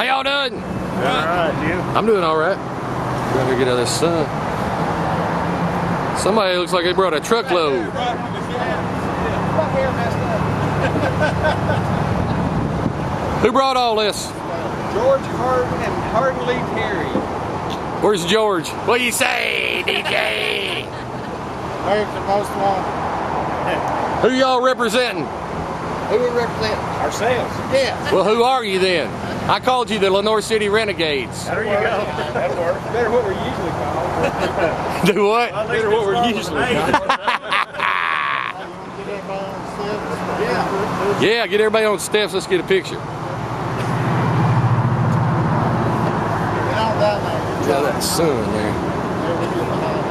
How y'all doing? All right, Jim. I'm doing all right. Trying to get out of this sun. Somebody looks like they brought a truckload. Who brought all this? George Harden and Harden Lee Terry. Where's George? What do you say, DJ? Where's the most wanted? Who y'all representing? Who we represent? Ourselves. Yeah. Well, who are you then? I called you the Lenoir City Renegades. There you go. That works. Better what we're usually called. Do what? Better what we're usually called. Yeah. Yeah, get everybody on steps. Let's get a picture. Get on down there. Got that sun there.